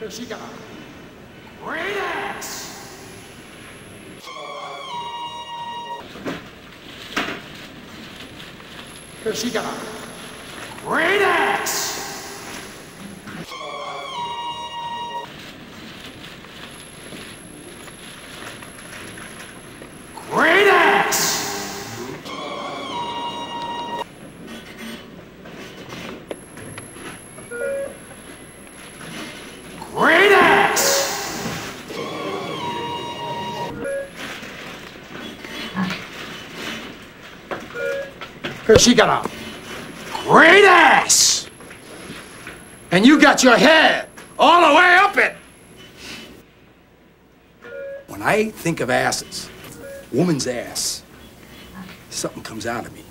Because she got a great ass. Because she got a great ass. She got a great ass. And you got your head all the way up it. When I think of asses, woman's ass, something comes out of me.